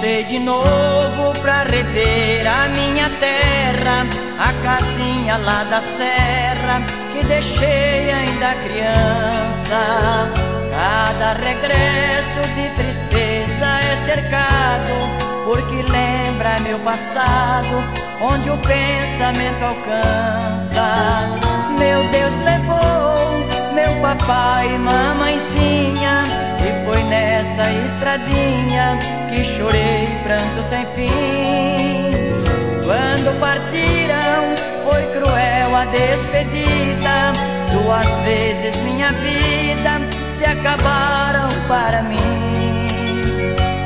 de novo pra rever a minha terra, a casinha lá da serra que deixei ainda criança. Cada regresso de tristeza é cercado, porque lembra meu passado, onde o pensamento alcança. Meu Deus levou meu papai e mamãezinha foi nessa estradinha que chorei pranto sem fim. Quando partiram, foi cruel a despedida. Duas vezes minha vida se acabaram para mim.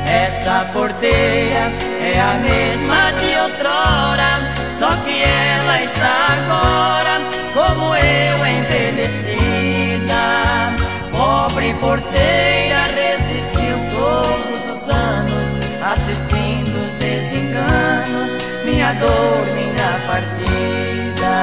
Essa porteira é a mesma de outrora, só que ela está agora como eu envelhecida. Pobre porteira minha dor, minha partida.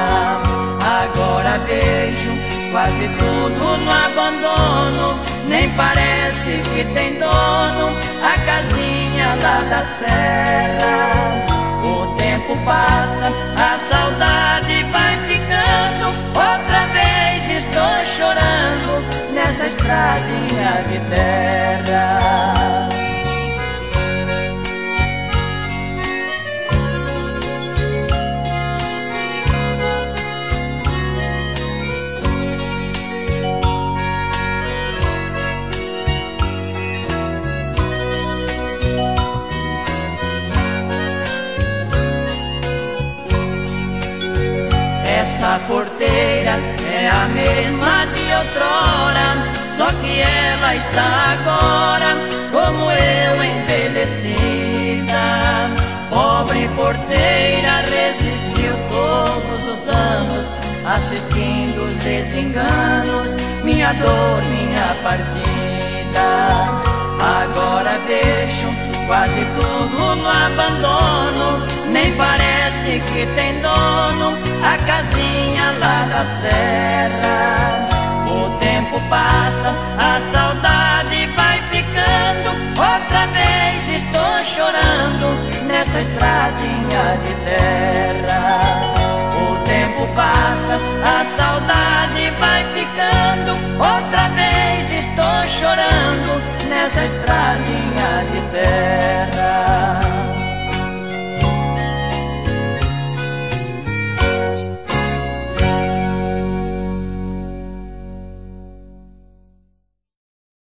Agora vejo quase tudo no abandono, nem parece que tem dono a casinha lá da serra. O tempo passa, a saudade vai ficando, outra vez estou chorando nessa estradinha de terra. Essa porteira é a mesma de outrora, só que ela está agora como eu envelhecida. Pobre porteira resistiu todos os anos, assistindo os desenganos, minha dor, minha partida. Agora vejo quase tudo no abandono, nem parece que tem dono a casinha lá da serra. O tempo passa, a saudade vai ficando. Outra vez estou chorando nessa estradinha de terra. O tempo passa, a saudade